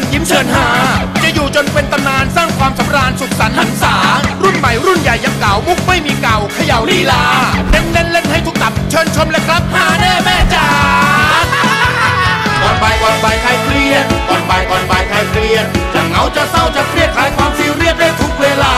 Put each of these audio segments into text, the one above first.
ชิญยิ้มเชิญหา จะอยู่จนเป็นตำนานสร้างความสำราญสุขสันต์หันษา รุ่นใหม่รุ่นใหญ่ยังเก่ามุกไม่มีเก่าเขย่าลีลา เน้นเน้นเล่นให้ทุกตับ เชิญชมเลยครับหาแน่แม่จ๋าก่อนบ่ายก่อนบ่ายใครเครียดก่อนบ่ายก่อนบ่ายใครเครียดจะเหงาจะเศร้าจะเครียดคลายความซีเรียสได้ทุกเวลา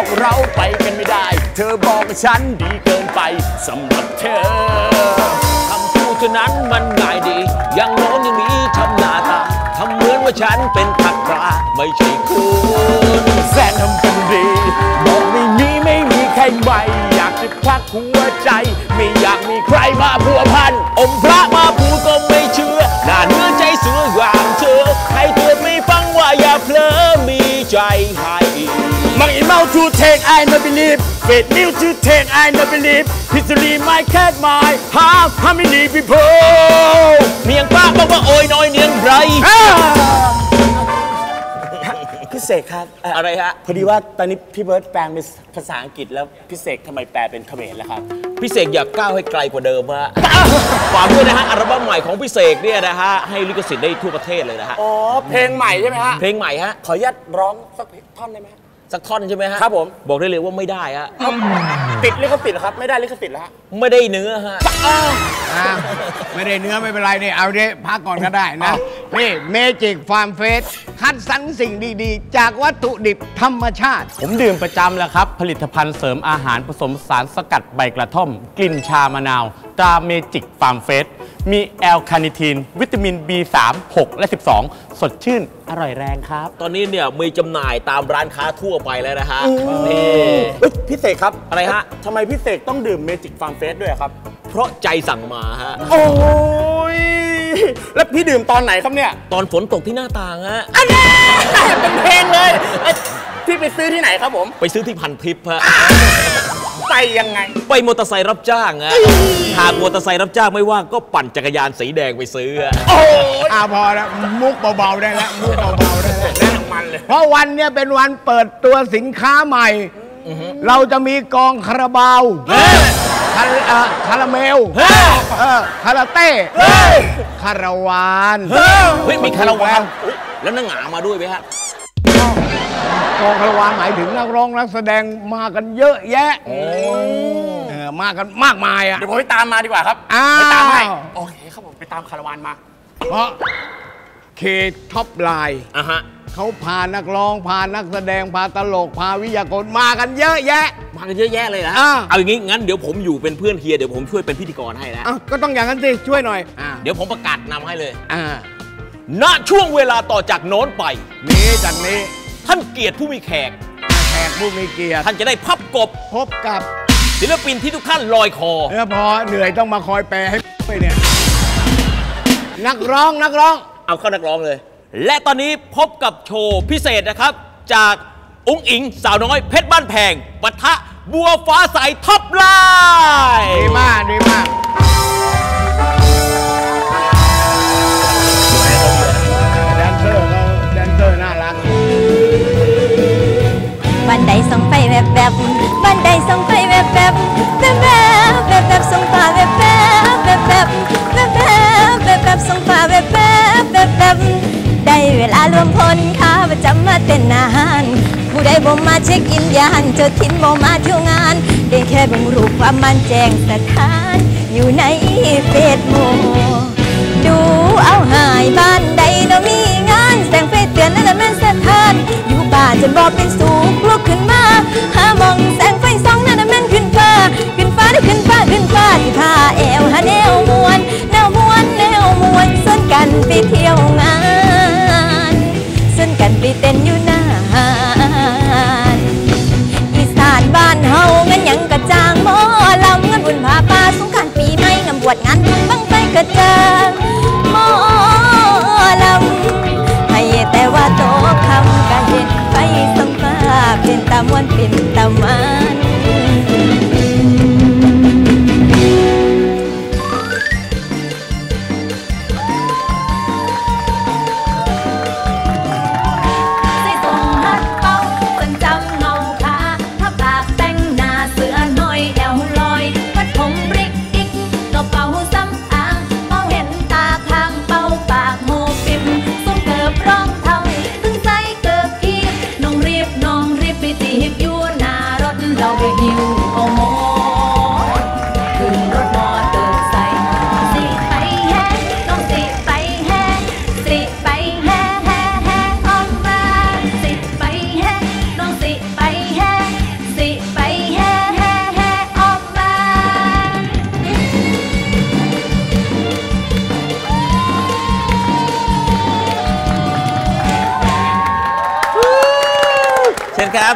บอกเราไปกันไม่ได้ เธอบอกฉันดีเกินไปสำหรับเธอคำพูดเท่านั้นมันง่ายดี อย่างโน้นอย่างนี้ทำหน้าตาทำเหมือนว่าฉันเป็นผักปลาไม่ใช่คุณแสนทำเป็นดีบอกไม่มีไม่มีใครใหม่อยากจะพักหัวใจ ไม่อยากมีใครมาพัวพันอมพระมา take I no believe Fake news to take I no believe History my cat my half how many people เนียงป้าบอกว่าโอยน้อยเนียงไร พี่เสกครับเอะไรฮะ พอดีว่าตอนนี้พี่เบิร์ตแปลงเป็นภาษาอังกฤษแล้วพี่เสกทำไมแปลเป็นเขมรล่ะครับพี่เสกอยากก้าวให้ไกลกว่าเดิมฮะฝากด้วยนะฮะอัลบั้มใหม่ของพี่เสกเนี่ยนะฮะให้ลิขสิทธิ์ได้ทั่วประเทศเลยนะฮะ อ๋อเพลงใหม่ใช่ไหมฮะ เพลงใหม่ฮะ ขออนุญาตร้องสักท่อนได้ไหมฮะ สักท่อนใช่ไหมฮะครับผม บอกได้เลยว่าไม่ได้ฮะติดลิขสิทธิ์เหรอครับ ไม่ได้ลิขสิทธิ์แล้วฮะไม่ได้เนื้อฮะอะไม่ได้เนื้อไม่เป็นไรนี่เอาดิพักก่อนก็ได้นะนี่เมจิกฟาร์มเฟส คัดสรรสิ่งดีๆ จากวัตถุดิบธรรมชาติ ผมดื่มประจำแล้วครับ ผลิตภัณฑ์เสริมอาหารผสมสารสกัดใบกระท่อม กลิ่นชามะนาว ตราเมจิกฟาร์มเฟส มี L-Carnitine วิตามิน B3 6 และ 12 สดชื่นอร่อยแรงครับ ตอนนี้เนี่ยมีจำหน่ายตามร้านค้าทั่วไปแล้วนะฮะนี่เฮ้ยพี่เสกครับอะไรฮะทำไมพี่เสกต้องดื่ม Magic Farm Fresh ด้วยอะครับเพราะใจสั่งมาฮะโอ้ยแล้วพี่ดื่มตอนไหนครับเนี่ย ตอนฝนตกที่หน้าต่างฮะอันนี้เป็นเพลงเลยเอ้ยพี่ไปซื้อที่ไหนครับผมไปซื้อที่พันธุ์ทิพย์ฮะ ไปยังไง ไปมอเตอร์ไซค์รับจ้างฮะหากมอเตอร์ไซค์รับจ้างไม่ว่างก็ปั่นจักรยานสีแดงไปซื้อฮะ โอ้ยอ่าพอแล้วมุกเบาๆได้แล้วมุกเบาๆได้แล้วแน่นมันเลย เพราะวันเนี้ยเป็นวันเปิดตัวสินค้าใหม่ เราจะมีกองคาราบาวคาราเอ่อคาราเมลเออคาราเต้คาราวานเฮ้ยมีคาราวานอุ๊ย แล้วนางหงามาด้วยไหมฮะกองคาราวานหมายถึงนักร้องนักแสดงมากันเยอะแยะเออมากันมากมายอะเดี๋ยวผมไปตามมาดีกว่าครับอ้าวไปตามให้โอเคครับผมไปตามคาราวานมาเพราะค่าย Topline อะฮะเขาพานักร้องพานักแสดงพาตลกพาวิทยากรมากันเยอะแยะ มากันเยอะแยะเลยนะอ่าเอาอย่างงี้งั้นเดี๋ยวผมอยู่เป็นเพื่อนเฮียเดี๋ยวผมช่วยเป็นพิธีกรให้นะอะก็ต้องอย่างนั้นสิช่วยหน่อยอ่าเดี๋ยวผมประกาศนำให้เลยอ่า ณช่วงเวลาต่อจากโน้นไป นี้จากนี้ท่านเกียรติผู้มีแขก แขกผู้มีเกียรติท่านจะได้พับกบพบกับศิลปินที่ทุกท่านลอยคอ เออพอเหนื่อยต้องมาคอยแปลให้ไปเนี่ย นักร้องนักร้อง เอาเข้านักร้องเลย และตอนนี้พบกับโชว์พิเศษนะครับ จากอุ๋งอิ๋งสาวน้อยเพชรบ้านแพงปะทะบัวฟ้าใส Topline ดีมากดีมาก แวบแบบบันไดส่องไฟแวบแบบแวบแบบแวบแบบส่องฟ้าแวบแบบแวบแบบแวบแบบแวบแบบส่องฟ้าแวบแบบแวบแบบได้เวลารวมพลข้าประจำมาเต้นอาหารผู้ใดบ่มาเช็คอินยานเจ้าถิ่นบ่มาเที่ยวงานได้แค่เบิ่งรูปความมันแจ้งสถานอยู่ในเฟซบุ๊กดูเอาหายบ้านใดเรามีงานแสงไฟเตือนนั่นแหละแม่นสถานอยู่ บ้าจนบ่เป็นสูงลุกขึ้นมาหามองแสงไฟส่องนั่นน่ะแม่นขึ้นฟ้า ขึ้นฟ้าหรือขึ้นฟ้าขึ้นฟ้าที่พาแอวหาแนวมวนแนวมวนแนวมวนส่วนกันไปเที่ยวงานส่วนกันไปเต้นอยู่หน้าหานอีสานบ้านเฮางั้นหยังกระจางหมอลำเงินบุญพาป่าสงกรารปีใหม่งานบวชงานบุญบัง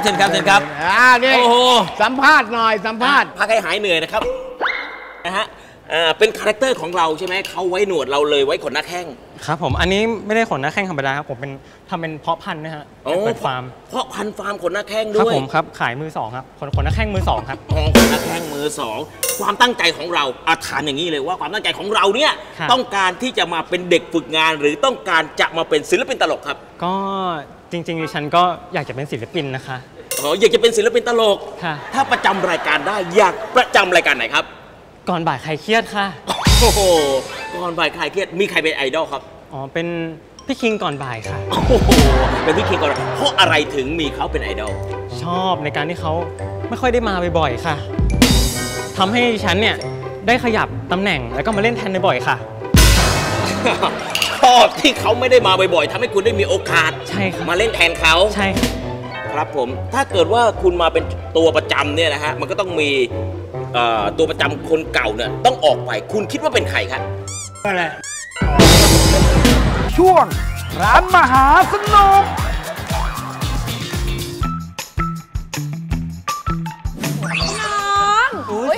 เชิญครับเชิญครับเชิญครับ อ่านี่โอ้โห สัมภาษณ์หน่อยสัมภาษณ์พักให้หายเหนื่อยนะครับนะฮะอ่าเป็น character ของเราใช่ไหมเขาไว้หนวดเราเลยไว้ขนหน้าแข้งครับผมอันนี้ไม่ได้ขนหน้าแข้งธรรมดาครับผมเป็นทำเป็นเพาะพันธุ์นะฮะโอ้เปิดฟาร์มเพาะพันธุ์ฟาร์มขนหน้าแข้งครับด้วยผมครับขายมือสองครับขนขนหน้าแข้งมือสองครับอ๋อขนหน้าแข้งมือสองความตั้งใจของเราอะถามอย่างนี้เลยว่าความตั้งใจของเราเนี่ยครับต้องการที่จะมาเป็นเด็กฝึกงาน หรือต้องการจะมาเป็นศิลปินตลกครับ ก็จริงๆดิฉันก็อยากจะเป็นศิลปินนะคะ อ๋ออยากจะเป็นศิลปินตลก ค่ะ ถ้าประจำรายการได้อยากประจำรายการไหนครับ ก่อนบ่ายใครเครียดค่ะ โอ้โหก่อนบ่ายใครเครียดมีใครเป็นไอดอลครับ อ๋อ เป็นพี่คิงก่อนบ่ายค่ะ โอ้โหเป็นพี่คิงก่อนเพราะอะไรถึงมีเขาเป็นไอดอลชอบในการที่เขาไม่ค่อยได้มาบ่อยๆค่ะทำให้ดิฉันเนี่ยได้ขยับตำแหน่งแล้วก็มาเล่นแทนบ่อยๆค่ะ ชอบที่เขาไม่ได้มาบ่อยๆทำให้คุณได้มีโอกาส ใช่ครับ มาเล่นแทนเขา ใช่ค่ะ ครับผมถ้าเกิดว่าคุณมาเป็นตัวประจำเนี่ยนะฮะมันก็ต้องมีเอ่อตัวประจำคนเก่าเนี่ยต้องออกไปคุณคิดว่าเป็นใครครับช่วงร้านมหาสนุก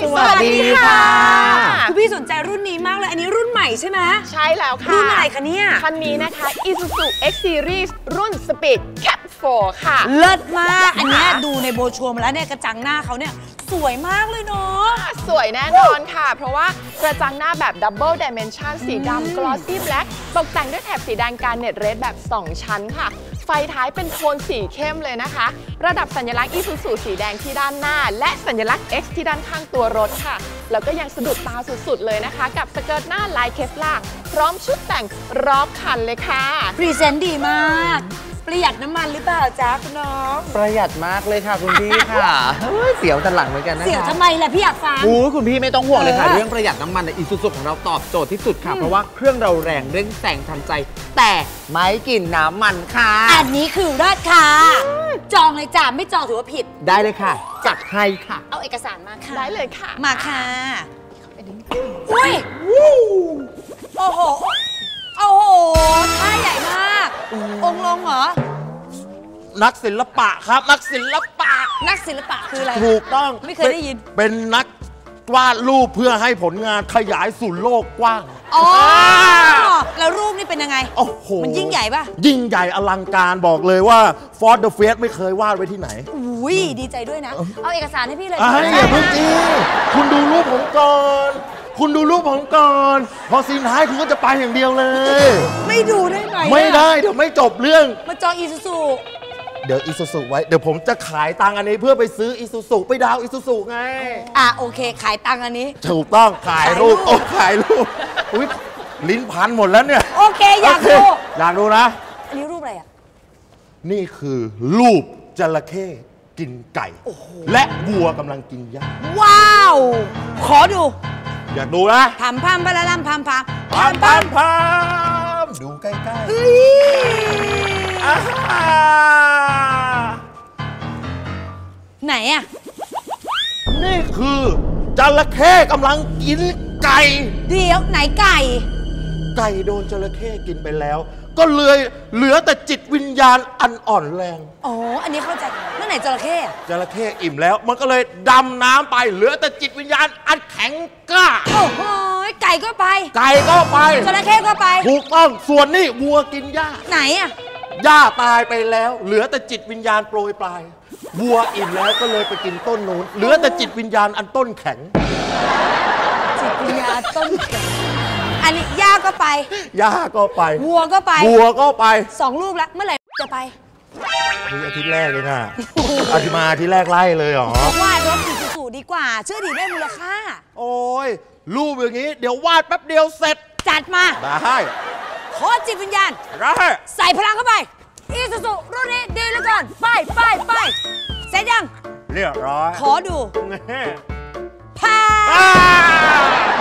สวัสดีค่ะ คุณพี่สนใจรุ่นนี้มากเลย อันนี้รุ่นให ม่ใช่ไหมใช่แล้วค่ะรุ่นอะไรคะเนี่ย คันนี้นะคะ Isuzu X Series รุ่น Speed Cap 4 ค่ะ เลิศมาก อันเนี้ยดูในโบรชัวร์มาแล้วเนี่ยกระจังหน้าเขาเนี่ยสวยมากเลยเนาะสวยแน่นอนค่ะ เพราะว่ากระจังหน้าแบบ Double Dimension สีดำ Glossy Black ตกแต่งด้วยแถบสีแดงการเน็ตเรดแบบ 2 ชั้นค่ะ ไฟท้ายเป็นโทนสีเข้มเลยนะคะ ระดับสัญลักษณ์อีซูซูสีแดงที่ด้านหน้า และสัญลักษณ์ X ที่ด้านข้างตัวรถค่ะ แล้วก็ยังสะดุดตาสุดๆเลยนะคะ กับ skirt หน้าลาย Kevlar พร้อมชุดแต่งรอบคันเลยค่ะ present ดีมาก ประหยัดน้ำมันหรือเปล่าจ๊ะคุณน้อง ประหยัดมากเลยค่ะคุณพี่ค่ะเฮ้ยเสียวแต่หลังเหมือนกันนะคะ เสี่ยวทำไมล่ะพี่อยากฟังโอ้ยคุณพี่ไม่ต้องห่วงเลยค่ะ เออเรื่องประหยัดน้ำมันในอีซูซูของเราตอบโจทย์ที่สุดค่ะ เพราะว่าเครื่องเราแรงเร่งแซงทันใจ แต่ไม่กินน้ำมันค่ะ อันนี้คือราดค่ะ จองเลยจ้ะไม่จองถือว่าผิด ได้เลยค่ะ จัดให้ค่ะ เอาเอกสารมาค่ะ ได้เลยค่ะ มาค่ะอุ้ย โอ้โหโอ้โห ท่าใหญ่มาก องค์ลงเหรอ นักศิลปะครับ นักศิลปะ นักศิลปะคืออะไร ถูกต้องไม่เคยได้ยิน เป็นนักวาดรูปเพื่อให้ผลงานขยายสู่โลกกว้างอ๋อแล้วรูปนี่เป็นยังไง โอ้โห มันยิ่งใหญ่ป่ะ ยิ่งใหญ่อลังการบอกเลยว่าฟอร์ดเดอะเฟสไม่เคยวาดไว้ที่ไหน อุ้ยดีใจด้วยนะ เอาเอกสารให้พี่เลยไอ้ยอย่าเพิ่งจีคุณดูรูปผมก่อน คุณดูรูปผมก่อน พอซีนท้ายคุณก็จะไปอย่างเดียวเลย ไม่ดูได้ไหมอะไม่ได้เดี๋ยวไม่จบเรื่อง มาจองอีซูซูเดี๋ยวอีซูซูไว้เดี๋ยวผมจะขายตังค์อันนี้เพื่อไปซื้ออีซูซูไปดาวอีซูซูไง อะโอเค ขายตังค์อันนี้ ถูกต้องขายรูปขายรูปโอ้ขายรูปอุ้ยลิ้นพันหมดแล้วเนี่ยโอเค อยากโเคดูอยากดูนะ อันนี้รูปอะไรอะ นี่คือรูปจระเข้กินไก่ และวัวกำลังกินหญ้าว้าว ขอดู อยากดูนะพัมพัมพะละลัมพัมพัมพามพามพามดูใกล้เฮ้ยๆอ่าไหนอะ นี่คือจระเข้กำลังกินไก่ เดี๋ยวไหนไก่ ไก่โดนจระเข้กินไปแล้ว ก็เลยเหลือแต่จิตวิญญาณอันอ่อนแรง อ๋อ อันนี้เข้าใจนั่นไหนจระเข้อะจระเข้อิ่มแล้ว มันก็เลยดำน้ำไป เหลือแต่จิตวิญญาณอันแข็งกล้า โอ้โหไก่ก็ไป ไก่ก็ไป จระเข้ก็ไป ถูกต้อง ส่วนนี่วัวกินหญ้า ไหนอะหญ้าตายไปแล้ว เหลือแต่จิตวิญญาณโปรยปลาย วัวอิ่มแล้วก็เลยไปกินต้นนู้น เหลือแต่จิตวิญญาณอันต้นแข็ง จิตวิญญาณต้นแขน อันนี้ย่าก็ไปหญ้าก็ไปวัวก็ไปวัวก็ไปสองลูกแล้วเมื่อไหร่จะไปนี่อาทิตย์แรกเลยน่ะอาทิตย์มาอาทิตย์แรกไล่เลยเหรอวาดรถอีซูซูดีกว่า เชื่อดีได้มูลค่า โอ้ยรูปอย่างนี้ เดี๋ยววาดแป๊บเดียวเสร็จ จัดมา ได้ขอจิตวิญญาณได้ใส่พลังเข้าไปอีซูซูรุ่นนี้ดีเหลือเกินไปไปไปเสร็จยัง เรียบร้อย ขอดูแน่พา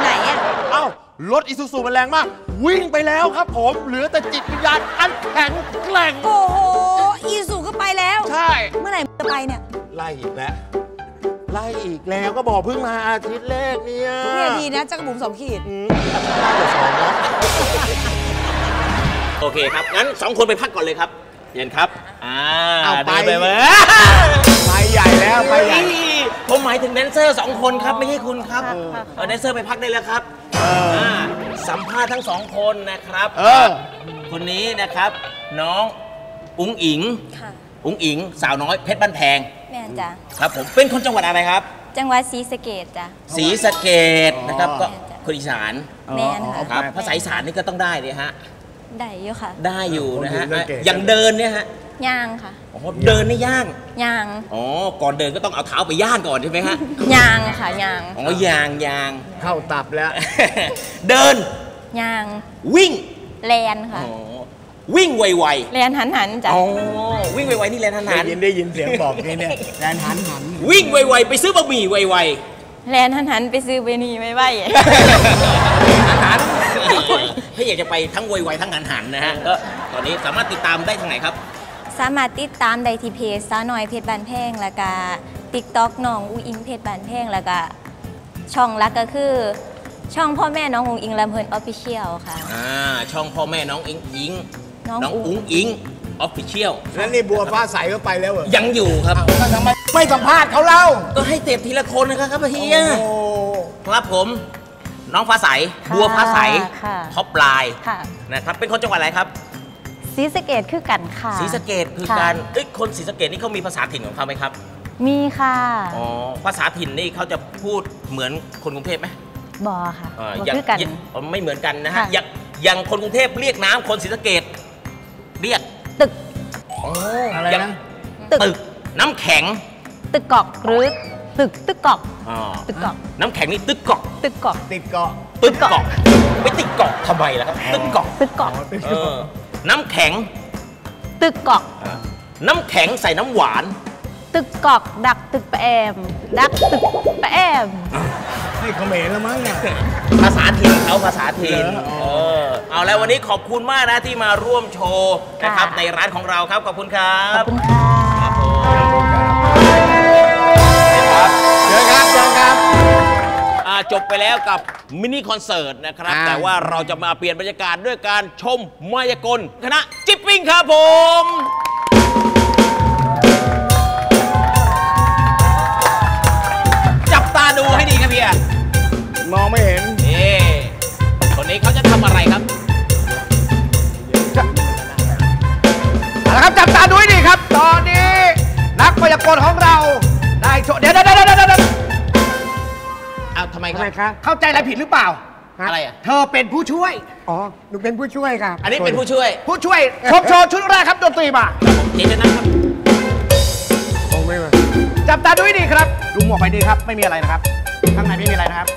ไหนอะเอ้า รถอีซูซูมันแรงมาก วิ่งไปแล้วครับผม เหลือแต่จิตวิญญาณอันแข็งแกร่ง โอ้โห อีสุก็ไปแล้ว ใช่ เมื่อไหร่มึงจะไปเนี่ยไล่อีกแล้ว ไล่อีกแล้วก็บอกเพิ่งมาอาทิตย์แรกเนี่ยเนี่ยดีนะจักรบุ๋มสองขีด น่าจะสองแล้วโอเคครับ งั้นสองคนไปพักก่อนเลยครับเย็นครับ อ่าเอาไปเดินไปเว้ยไปใหญ่แล้วไปใหญ่ ผมหมายถึงแดนเซอร์สองคนครับ ไม่ใช่คุณครับเออแดนเซอร์ไปพักได้แล้วครับา สัมภาษณ์ทั้งสองคนนะครับเออคนนี้นะครับ น้องอุ๋งอิงค่ะอุ๋งอิง สาวน้อยเพชรบ้านแพงแม่นจ้ะครับผมเป็นคนจังหวัดอะไรครับ จังหวัดศรีสะเกดจ้ะศรีสะเกดนะครับก็คนอีสานแม่นค่ะครับภาษาอีสานนี่ก็ต้องได้เลยฮะได้อยู่ค่ะ ได้อยู่นะฮะคนศรีสะเกษอย่างเดินเนี่ยฮะ ย่างค่ะอ๋อเดินนี่ย่างย่างอ๋อก่อนเดินก็ต้องเอาเท้าไปย่างก่อนใช่ไหมฮะย่างค่ะย่างอ๋อยางยางเข้าตับแล้ว เดินย่างวิ่งแลนค่ะอ๋อวิ่งไวแลนหันหันๆจ้ะอ๋อวิ่งไวๆนี่แหละทได้หารยินได้ยินเสียงบอกนี่เนี่ยแดนหันหันวิ่งไวๆไปซื้อบะหมี่ไวแลนหันหันไปซื้อเบนีไว้ไว้ๆอาหารถ้าอยากจะไปทั้งไวๆทั้งหันหันๆนะฮะก็ตอนนี้สามารถติดตามได้ทางไหนครับ สามารถติดตามได้ที่เพจสาวน้อยเพชรบ้านแพงแล้วก็ TikTok น้องอุ๋งอิ๋งเพชรบ้านแพงแล้วก็ช่องหลักก็คือ ช่องพ่อแม่น้องอุ๋งอิ๋งลำเพลิน offi cial ค่ะ อ่าช่องพ่อแม่น้องอิ๋งอิ๋งน้องน้องอุ๋อุ๋งอิ๋ง official แล้วนี่บัวฟ้าใสก็ไปแล้วเหรอยังอยู่ครับทำไมไม่สัมภาษณ์เขาเล่า ก็ให้เต็มทีละคนนะครับเฮียโอ้ครับผมน้องฟ้าใสค่ะบัวฟ้าใสค่ะ Topline ค่ะนะครับเป็นคนจังหวัดอะไรครับ ศรีสะเกดคือกันค่ะศรีสะเกดคือค่ะการเอ้ยคนศรีสะเกดนี่เขามีภาษาถิ่นของเขาไหมครับมีค่ะอ๋อภาษาถิ่นนี่เขาจะพูดเหมือนคนกรุงเทพไหมบอค่ะเอ่อบ่อย่างคือกันอย่างอ๋อไม่เหมือนกันนะฮะค่ะ อย่างอย่างคนกรุงเทพเรียกน้ำคนศรีสะเกดเรียกตึกอะไรอย่างนะตึกตึกน้ำแข็งตึกกอกหรือตึกตึกกอกอ๋อตึกกอกน้ำแข็งนี่ตึกเกาะตึกกอกติดเกาะตึกเกาะไปติดเกาะทำไมล่ะครับตึกเกาะตึกกอก เออ น้ำแข็ง ตึกกอก น้ำแข็งใส่น้ำหวาน ตึกกอก ดักตึกปะแอมดักตึกปะแอมนี่เขมรแล้วมั้งเนี่ยภาษาถิ่นเอาภาษาถิ่นเหรออ๋อเออเอาแล้ววันนี้ขอบคุณมากนะที่มาร่วมโชว์นะครับค่ะในร้านของเราครับขอบคุณครัขอบบคุณค่ะ จบไปแล้วกับมินิคอนเสิร์ตนะครับ อ่า แต่ว่าเราจะมาเปลี่ยนบรรยากาศด้วยการชมมายากลคณะจิ๊ปปิ้งครับผม จับตาดูให้ดีครับเพียมองไม่เห็นนี่คนนี้เขาจะทำอะไรครับเอาละครับจับตาดูให้ดีครับ ตอนนี้ นักพยากรณ์ของเราได้โชว์เดี๋ยวเดี๋ยวเดี๋ยวเดี๋ยวเดี๋ยวอ้าวทำไมคทำรับ ไมคะ เข้าใจอะไรผิดหรือเปล่าอะไรอะ เธอเป็นผู้ช่วย อ๋อ หนูเป็นผู้ช่วยครับอันนี้เป็นผู้ช่วยผู้ช่วยชมโชว์ชุดแรกครับดนตรีมา เจนนะครับจับตาดูให้ดีครับดูหมวกไปดีครับ ไม่มีอะไรนะครับ ข้างในไม่มีอะไรนะครับ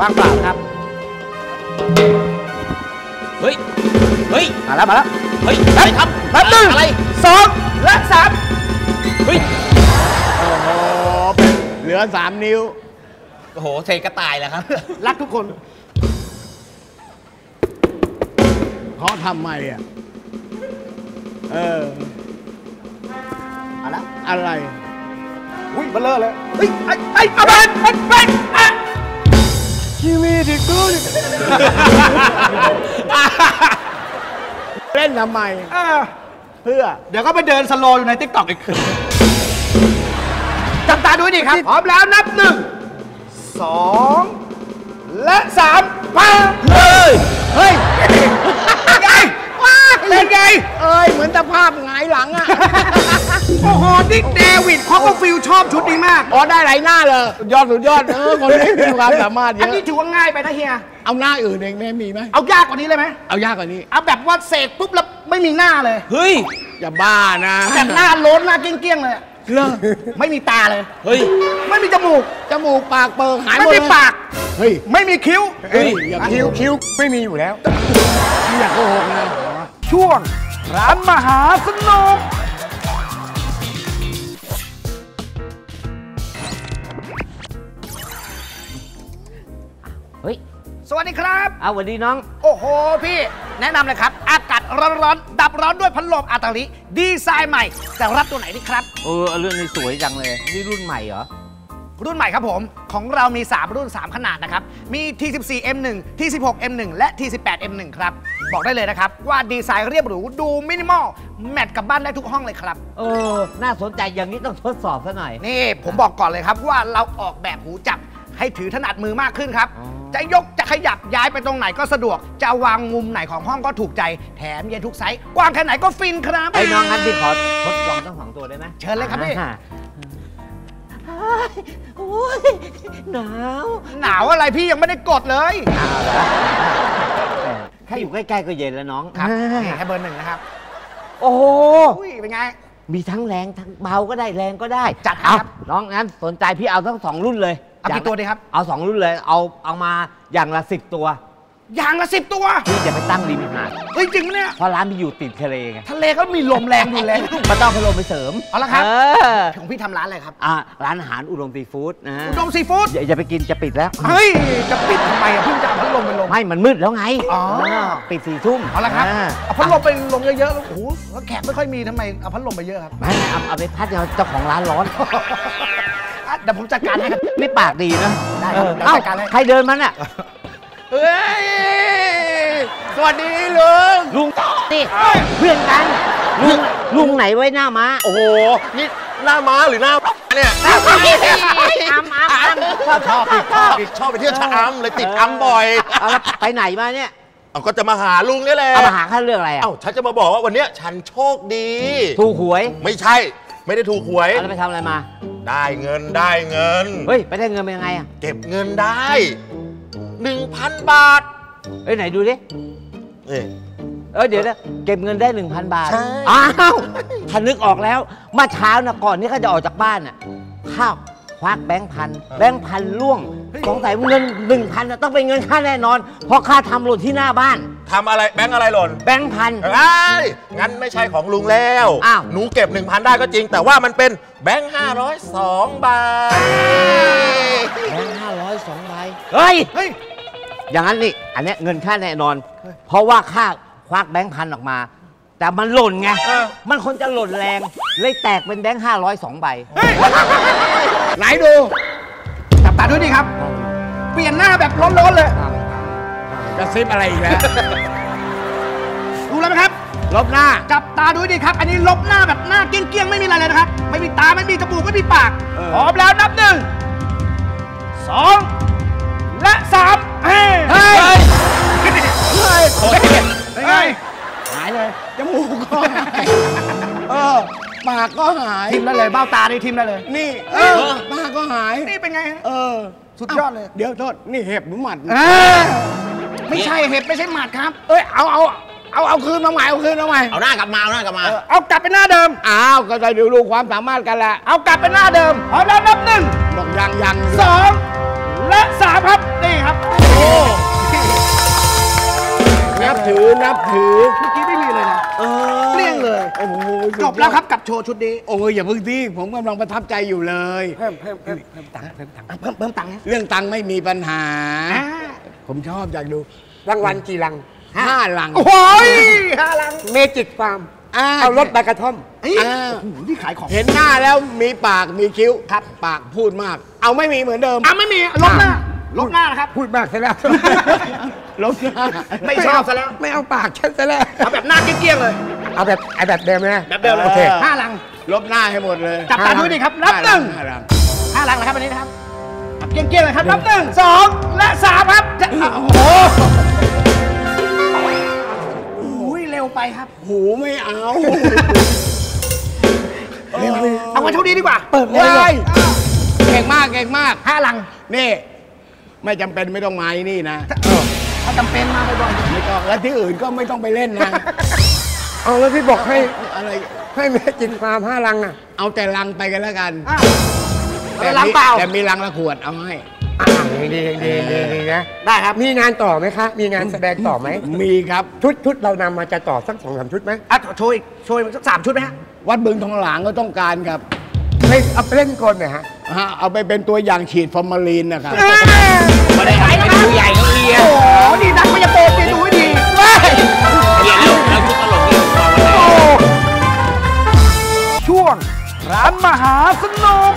ว่างเปล่านะครับ เฮ้ย เฮ้ย มาแล้วมาแล้วเฮ้ยอะไรครับนับหนึ่งอะไร สองและสามเฮ้ย โอ้โหเป็นเหลือสามนิ้ว โอ้โหเทกระต่ายแล้วครับ รักทุกคนเขาทำไมอะ เอออะไรอะไร อุ้ยเบลเลอร์เลยเฮ้ยไอ้ไอ้เอาไปไปไปอะชีวิตกูเล่นทำไมเพื่อ เดี๋ยวก็ไปเดินสโลอยู่ในติ๊กต็อกอีกจับตาดูให้ดีครับ พร้อมแล้วนับหนึ่ง ลังอะ โอ้โหดิกเดวิดเขาก็ feel ชอบชุดนี้มาก อ๋อได้หลายหน้าเลยสุดยอดสุดยอดเออคนนี้มีความสามารถเยอะอันนี้ถือว่าง่ายไปนะเฮีย เอาหน้าอื่นเองไหมมีไหมเอายากกว่านี้เลยไหมเอายากกว่านี้เอาแบบว่าเสกปุ๊บแล้วไม่มีหน้าเลย เฮ้ย อย่าบ้านะแบบหน้าโล้นหน้าเกลี้ยงๆเลยเลิกไม่มีตาเลย เฮ้ย ไม่มีจมูก จมูกปากเปิงหายหไม่มดมีเลยปาก เฮ้ยไม่มีคิ้ว เฮ้ยอย่าคิ้วคิ้วไม่มีอยู่แล้ว อย่าโกหกนะช่วง ร้านมหาสนุก เฮ้ยสวัสดีครับ เอาสวัสดีน้อง โอ้โห พี่ แนะนำเลยครับ อากาศร้อนๆ ดับร้อนด้วยพัดลมอาตาลิ ดีไซน์ใหม่ แต่รับตัวไหนดีครับ เออเรื่องนี้สวยจังเลยนี่รุ่นใหม่เหรอ รุ่นใหม่ครับผม ของเรามี 3 รุ่น 3 ขนาดนะครับ มี T14 M1 T16 M1 และ T18 M1 ครับ บอกได้เลยนะครับ ว่าดีไซน์เรียบหรูดู minimal match กับบ้านได้ทุกห้องเลยครับ เออ น่าสนใจอย่างนี้ต้องทดสอบซะหน่อย นี่ผมบอกก่อนเลยครับว่าเราออกแบบหูจับให้ถือถนัดมือมากขึ้นครับ จะยกจะขยับย้ายไปตรงไหนก็สะดวก จะวางมุมไหนของห้องก็ถูกใจ แถมเย็นทุกไซส์กว้างแค่ไหนก็ฟินครับไอ้น้องงั้นพี่ขอทดลองทั้งสองตัวได้ไหมเชิญเลยครับพี่อ่าโอ้ยหนาว หนาวอะไรพี่ยังไม่ได้กดเลย ถ้าอยู่ใกล้ๆก็เย็นแล้วน้องครับอ่านี่ให้เบอร์หนึ่งนะครับ โอ้โหอุ้ยเป็นไง มีทั้งแรงทั้งเบาก็ได้แรงก็ได้จัดให้เอาครับน้องงั้นสนใจพี่เอาทั้งสองรุ่นเลยเอากี่ตัวดีครับ เอาสองรุ่นเลย เอาเอามาอย่างละสิบตัว อย่างละสิบตัว พี่จะไปตั้งริมหาดเฮ้ยจริงปะเนี่ย เพราะร้านพี่อยู่ติดทะเลไงทะเลก็มีลมแรงอยู่แล้วมันต้องพัดลมไปเสริมเอาละครับ เออของพี่ทำร้านอะไรครับ อะร้านอาหารอุดมซีฟู้ดนะฮะอุดมซีฟู้ดอย่าอย่าไปกินจะปิดแล้ว เฮ้ย จะปิดทำไมอะเพิ่งจะเอาพัดลมไปลง ไม่ มันมืดแล้วไงอ๋อปิดสี่ทุ่มเอาละครับาเอาพัดลมไปลงเยอะๆแล้วโอ้โหแล้วแขกไม่ค่อยมีทำไมเอาพัดลมไปเยอะครับไม่เอาเอาไปพัดเดี๋ยวเจ้าของร้านร้อน อะเดี๋ยวผมจัดการให้ครับ นี่ปากดีนะได้ครับเออเดี๋ยวเอ้าจัดการให้ ใครเดินมาน่ะ เฮ้ย สวัสดีลุง ลุงนี่เพื่อนกัน ลุง ลุงไหนไว้หน้าม้า โอ้โห นี่หน้าม้าหรือหน้าเนี่ยอ้ำอ้ำอ้ำชอบชอบอีกชอบอีกชอบไปเที่ยวชะอำเลยติดอำบ่อยเอาแล้วไปไหนมาเนี่ยเอาก็จะมาหาลุงนี่แหละเอามาหาข้าเรื่องอะไรอะเอ้าฉันจะมาบอกว่าวันเนี้ยฉันโชคดี ถูกหวย ไม่ใช่ ไม่ได้ถูกหวยแล้วไปทำอะไรมา ได้เงินได้เงิน เฮ้ย ไปได้เงินเป็นยังไงอะ เก็บเงินได้ หนึ่งพันบาท เอ้ยไหนดูดิ นี่ เออเดี๋ยวนะเก็บเงินได้ 1,000 บาท ใช่ อ้าวถ้านึกออกแล้วเมื่อเช้านะก่อนที่เขาจะออกจากบ้านน่ะข้าวควักแบงค์พันแบงค์พันล่วงสงสัยเงินหนึ่งพันต้องเป็นเงินค่าแน่นอน เพราะค่าทำหล่นที่หน้าบ้าน ทำอะไรแบงค์อะไรหล่นแบงค์พันเอ้ยงั้นไม่ใช่ของลุงแล้วอ้าว หนูเก็บ 1,000 ได้ก็จริง แต่ว่ามันเป็นแบงค์502 บาท แบงค์ห้าร้อยสองใบ เฮ้ย เฮ้ย อย่างนั้นนี่อันเนี้ยเงินค่าแน่นอน เพราะว่าค่าควักแบงค์พันออกมา แต่มันหล่นไง มันคนจะหล่นแรง เลยแตกเป็นแบงค์ห้าร้อยสองใบ ไหนดูจับตาด้วยดิครับ เปลี่ยนหน้าแบบร้อนๆเลย กระซิบอะไรอีกแล้ว ดูแล้วไหมครับ ลบหน้า จับตาดูดิครับ อันนี้ลบหน้าแบบหน้าเกี้ยงๆ ไม่มีอะไรเลยนะครับ ไม่มีตา ไม่มีจมูก ไม่มีปากเออพร้อมแล้วนับหนึ่งสอง และสามเฮ้ยเฮ้ยเฮ้ยเป็นไงหายเลยจมูกก็หายเออปากก็หายทิมได้เลยเบ้าตานี่ทิมได้เลย นี่ เออปากก็หายนี่เป็นไงฮะเออ สุดยอดเลย เดี๋ยวโทษนี่เห็บหรือหมัดเออไม่ใช่เห็บไม่ใช่หมัดครับ เอ้ยเอาเอาเอาเอาคืนมาใหม่เอาคืนมาใหม่เอาหน้ากลับมาเอาหน้ากลับมาเออเอากลับเป็นหน้าเดิมอ้าวก็จะดูดูความสามารถกันแหละเอากลับเป็นหน้าเดิมพร้อมแล้วนับหนึ่งบอกยังยังสอง และสามครับ นี่ครับ โอ้นับถือนับถือเมื่อกี้ไม่มีเลยนะเออเกลี้ยงเลย โอ้โหจบแล้วครับกับโชว์ชุดนี้ โอ้ยอย่าเพิ่งที่ผมกำลังประทับใจอยู่เลย เพิ่มเพิ่มเพิ่มเพิ่มตังค์เพิ่มตังค์เพิ่มเพิ่มตังค์นะเรื่องตังค์ไม่มีปัญหาอ่าผมชอบอยากดูรางวัลกี่ลังห้าลัง โอ้ยห้าลัง Magic Farm อ่าเอารถใบกระท่อมเฮ้ยอ่า โอ้โหนี่ขายของเห็นหน้าแล้วมีปากมีคิ้วครับ ปากพูดมาก เอาไม่มีเหมือนเดิม อะไม่มีลบหน้าลบหน้านะครับ พูดมากซะแล้ว ลบหน้าไม่ชอบซะแล้ว ไม่เอาปากฉันซะแล้วเอาแบบหน้าเกลี้ยงๆเลย เอาแบบไอ้แบบเดิมนะแบบเดิมเลย โอเค ห้าลัง ลบหน้าให้หมดเลยจับตาดูดิครับนับหนึ่งห้าลังห้าลังนะครับอันนี้นะครับเอาเกี้ยงๆเลยครับนับหนึ่งสองและสามครับจะโอ้โหโอ้ยเร็วไปครับ หูไม่เอา เอาไว้เท่านี้ดีกว่า เปิดเลยเก่งมากเก่งมากห้าลัง นี่ ไม่จำเป็นไม่ต้องมาที่นี่นะถ้าจำเป็นมาบ่อยไม่ต้องแล้วที่อื่นก็ไม่ต้องไปเล่นนะ เอาแล้วพี่บอกให้อะไรให้ Magic Farm ห้าลังอะ เอาแต่ลังไปกันแล้วกันๆอะแต่ลังมีเปล่าแต่มีลังละขวดเอาให้ อ่าดีดีดีดีดีนะได้ครับ มีงานต่อไหมคะ มีงานแสดงต่อไหม มีครับชุดชุดเรานำมาจะต่อสักสองสามชุดไหมอะโชว์อีกโชว์อีกสักสามชุดไหมฮะวัดบึงทองหลางก็ต้องการครับเฮ้ยเอาไปเล่นกลหน่อยฮะฮะเอาไปเป็นตัวอย่างฉีดฟอร์มาลีนนะครับไม่ได้ไปดูใหญ่ก็เลียโอ้โหนี่นักพยาบาลดีดูให้ดีเว้ยเรียนแล้วแล้วทุกตลกนี่มาวันไหนช่วงร้านมหาสนุก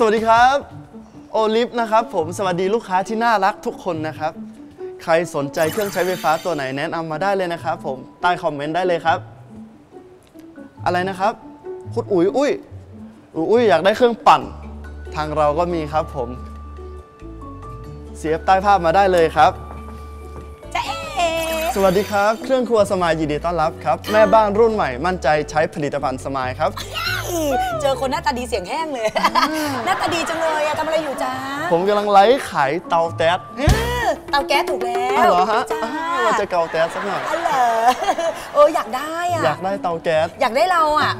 สวัสดีครับโอลิฟนะครับผมสวัสดีลูกค้าที่น่ารักทุกคนนะครับ ใครสนใจเครื่องใช้ไฟฟ้าตัวไหนแนะนำมาได้เลยนะครับผมใต้คอมเมนต์ได้เลยครับ อะไรนะครับคุณอุ๋ยอุ้ยอุ๋ยอุ้ยอยากได้เครื่องปั่น ทางเราก็มีครับผม เสียบใต้ภาพมาได้เลยครับจะเอ๋สวัสดีครับ เครื่องครัวสมายยินดีต้อนรับครับ แม่บ้านรุ่นใหม่มั่นใจใช้ผลิตภัณฑ์สมายครับ เจอคนหน้าตาดีเสียงแห้งเลย หน้าตาดีจังเลยอะทำอะไรอยู่จ้าผมกำลังไลฟ์ขายเตาแต๊สเออเตาแก๊สถูกแล้วอ้าวเหรอฮะจ้าอ้าวว่าจะเกาแต๊สสักหน่อยอ๋อเหรอเอออยากได้อะอยากได้เตาแก๊สอยากได้เราอะ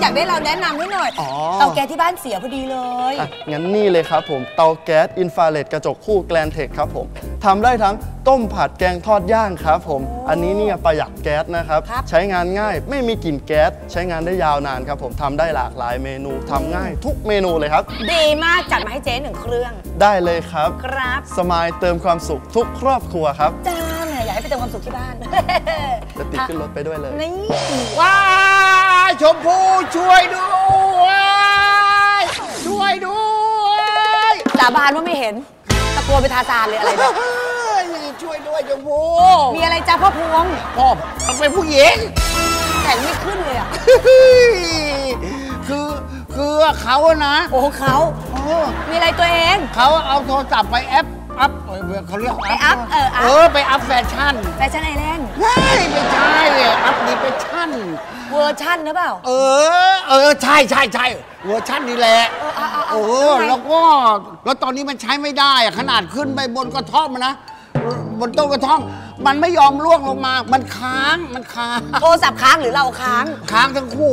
อืมอยากได้เราแนะนำให้หน่อย อ๋อ เตาแก๊สที่บ้านเสียพอดีเลย อะงั้นนี่เลยครับผม เตาแก๊สอินฟราเรดกระจกคู่แกลนเทคครับผมทำได้ทั้งต้มผัดแกงทอดย่างครับผม อันนี้เนี่ยประหยัดแก๊สนะครับใช้งานง่ายไม่มีกลิ่นแก๊ส ใช้งานได้ยาวนานครับผมทำได้หลากหลายเมนูทำง่ายทุกเมนูเลยครับ ดีมากจัดมาให้เจ๊หนึ่งเครื่อง ได้เลยครับ ครับสมายเติมความสุขทุกครอบครัวครับ จ้าแหม อยากให้ไปเติมความสุขที่บ้านจะติดขึ้นรถไปด้วยเลยนี่ว้ายชมพู่ช่วยด้วยช่วยด้วยสาบานว่าไม่เห็นตะโกนไปทาซานเลยอะไรเนี่ยเฮ้ยช่วยด้วยชมพู่มีอะไรจ้าพ่อพวงพ่อมันเป็นผู้หญิงแต่งไม่ขึ้นเลยอะคือคือเขาอะนะ โอ้เขาเออมีอะไรตัวเอง เขาเอาโทรศัพท์ไปแอป up เออเขาเรียกไป up เออ up เออไป up แฟชั่น Fashion Island เฮ้ยไม่ใช่ up ดีไปชั่นเวอร์ชั่นหรือเปล่า เออ เออใช่ใช่ใช่เวอร์ชันนี้แหละเออเอาเอาเอาเออแล้วก็แล้วตอนนี้มันใช้ไม่ได้อะขนาดขึ้นไปบนกระท่อมอะนะบนต้นกระท่อมมันไม่ยอมล่วงลงมา มันค้างมันค้างโทรศัพท์ค้างหรือเราค้าง ค้างทั้งคู่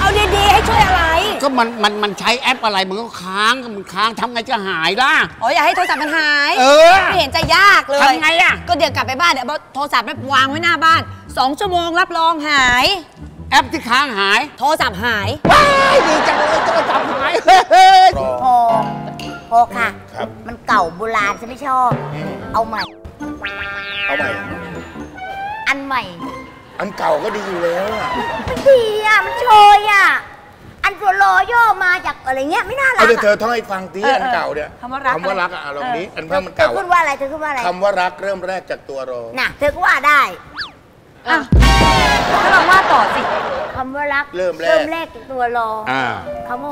เอาดีๆให้ช่วยอะไร ก็มันมันมันใช้แอปอะไรมันก็ค้างมันค้างทำไงจะหายล่ะ อ๋ออยากให้โทรศัพท์มันหายเออ ไม่เห็นจะยากเลยทำไงอะก็เดี๋ยวกลับไปบ้านเดี๋ยวเอาโทรศัพท์ไปวางไว้หน้าบ้านสองชั่วโมงรับรองหาย แอปที่ค้างหายโทรศัพท์หายว้ายดีจังเลยโทรศัพท์หายเฮ้ยพอพอค่ะมันเก่าโบราณฉันไม่ชอบ เอาใหม่ เอาใหม่ อันใหม่ อันเก่าก็ดีอยู่แล้วอะมันดีอะมันโชยอะอันตัวรอย่อมาจากอะไรเงี้ยไม่น่ารัเอากเดี๋ยวเธอะอท่องให้ฟังทีเอออันเก่าเนี่ยคำว่ารักคำว่ารักอะอะลองนี้เอออันเพิ่มมันเธอเก่าพูดว่าอะไรเธอพูดว่าอะไรคำว่ารักเริ่มแรกจากตัวรอน่ะเธอก็ว่าได้อะก็ลองว่าต่อสิคำว่ารักเริ่มแรกเริ่มแรกจากตัวรออ่า คำว่า